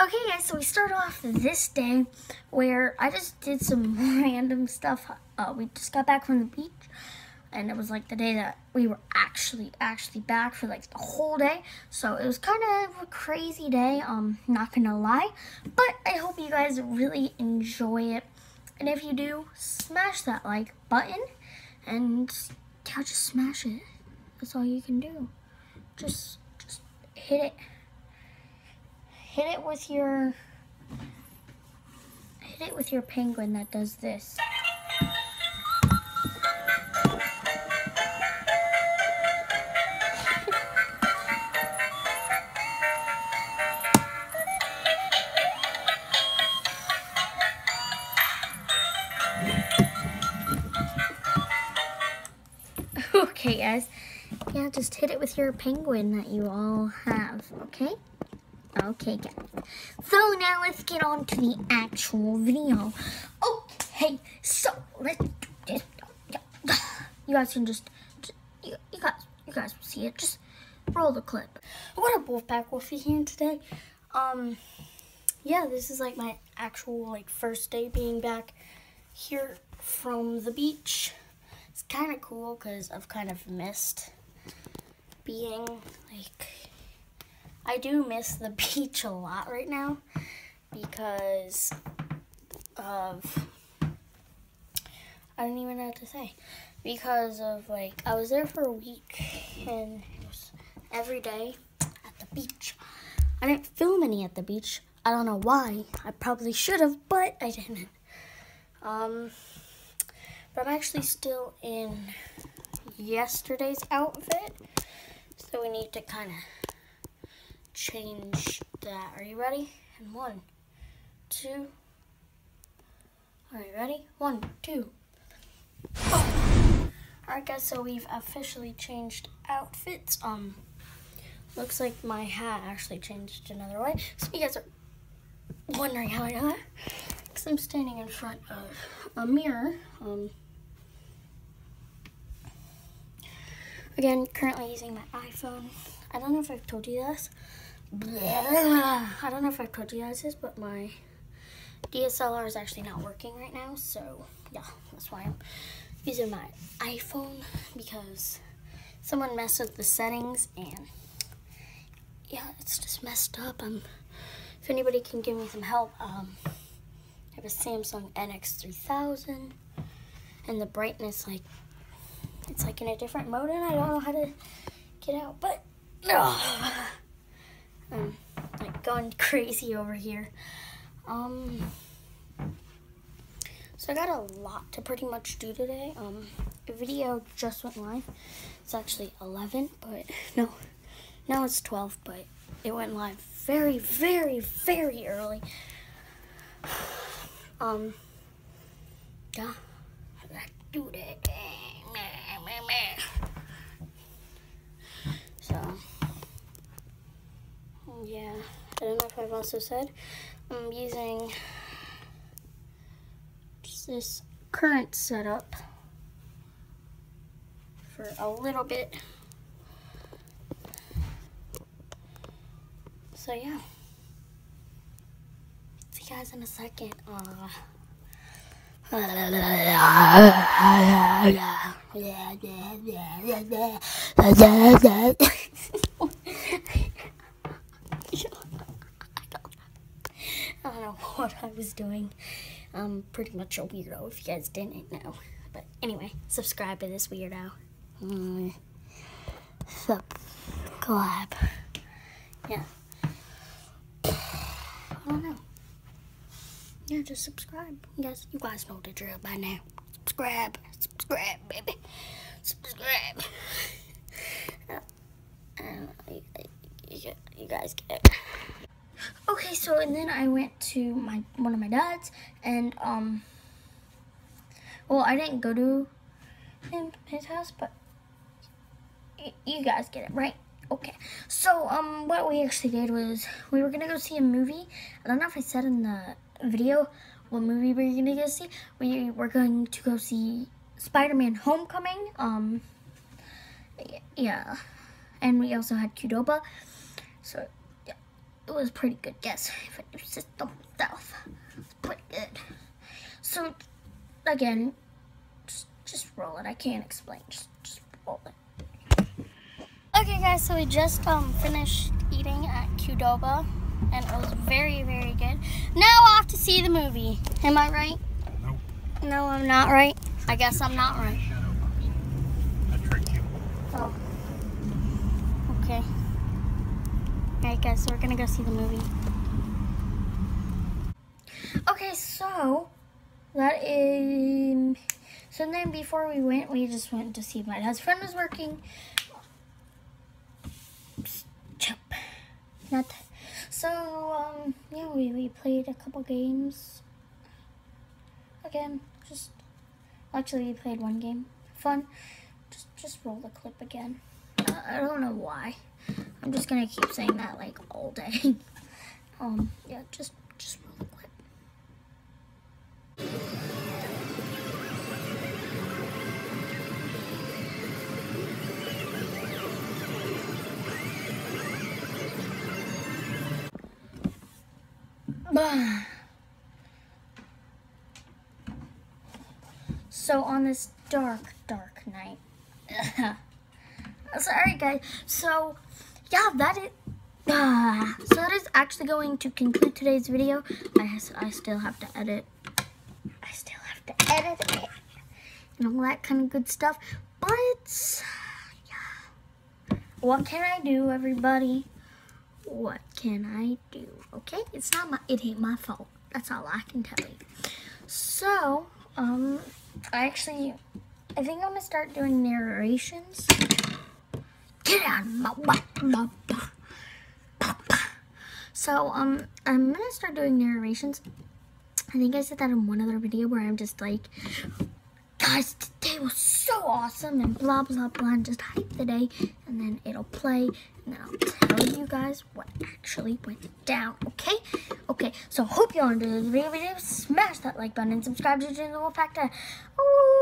Okay, guys, so we start off this day where I just did some random stuff. Uh, we just got back from the beach, and it was like the day that we were actually actually back for like the whole day. So it was kind of a crazy day. Um, not gonna lie, but I hope you guys really enjoy it. And if you do, smash that like button, and yeah, just smash it. That's all you can do. Just just hit it hit it with your hit it with your penguin that does this. okay guys yeah just hit it with your penguin that you all have okay Okay, guys. So now let's get on to the actual video. Okay, so let's do this. You guys can just, just you, you, guys, you guys will see it. Just roll the clip. What up, Wolfpack Wolfie here today. Um, yeah, this is like my actual like first day being back here from the beach. It's kind of cool because I've kind of missed being like I do miss the beach a lot right now because of I don't even know what to say because of like I was there for a week and every day at the beach. I didn't film any at the beach. I don't know why. I probably should have, but I didn't. Um, but I'm actually still in yesterday's outfit, so we need to kind of change that. Are you ready? And one, two. Are you ready? One, two. Oh. Alright guys, so we've officially changed outfits. Um, looks like my hat actually changed another way. So you guys are wondering how I know that? Because I'm standing in front of a mirror. Um, again, currently using my iPhone. I don't know if I've told you this, I don't know if I've told you guys this, but my DSLR is actually not working right now. So, yeah, that's why I'm using my iPhone because someone messed with the settings and yeah, it's just messed up. Um, if anybody can give me some help, um, I have a Samsung NX3000 and the brightness, like, it's like in a different mode and I don't know how to get out, but, ugh. I'm like going crazy over here. Um, so I got a lot to pretty much do today. Um, the video just went live. It's actually 11, but no, now it's 12, but it went live very, very, very early. Um, yeah, let's do that. Yeah, I don't know if I've also said, I'm using this current setup for a little bit. So yeah, see you guys in a second. Uh, I don't know what I was doing. I'm pretty much a weirdo if you guys didn't know. But anyway, subscribe to this weirdo. Subscribe. Yeah. I don't know. Yeah, just subscribe. You guys, you guys know the drill by now. Subscribe. Subscribe, baby. Subscribe. uh, you, you, guys it. Okay, so and then I went to my one of my dad's and um well I didn't go to him, his house but you guys get it right? Okay so um what we actually did was we were gonna go see a movie. I don't know if I said in the video what movie we were gonna go see. We were going to go see Spider-Man Homecoming um yeah and we also had Qdoba. So it was pretty good guess. If it system stuff, it's pretty good. So, again, just, just roll it. I can't explain. Just, just roll it. Okay, guys. So we just um finished eating at Qdoba, and it was very, very good. Now off to see the movie. Am I right? Nope. No, I'm not right. I guess I'm not right. I tricked you. Oh. Okay. Alright guys, so we're gonna go see the movie. Okay, so that is so then before we went we just went to see my dad's friend was working. Chop. Not so um yeah we, we played a couple games. Again, just actually we played one game. Fun. Just just roll the clip again. I don't know why. I'm just gonna keep saying that like all day. um, yeah, just just clip. Bah. So on this dark, dark night. Sorry, guys. So, yeah, that is. Uh, so that is actually going to conclude today's video. I I still have to edit. I still have to edit it and all that kind of good stuff. But yeah, what can I do, everybody? What can I do? Okay, it's not my. It ain't my fault. That's all I can tell you. So, um, I actually, I think I'm gonna start doing narrations. So, um, I'm gonna start doing narrations. I think I said that in one other video where I'm just like, guys, today was so awesome and blah, blah, blah, and just hype the day. And then it'll play, and then I'll tell you guys what actually went down, okay? Okay, so hope you all enjoyed this video. Smash that like button and subscribe to the channel. Factor. Ooh.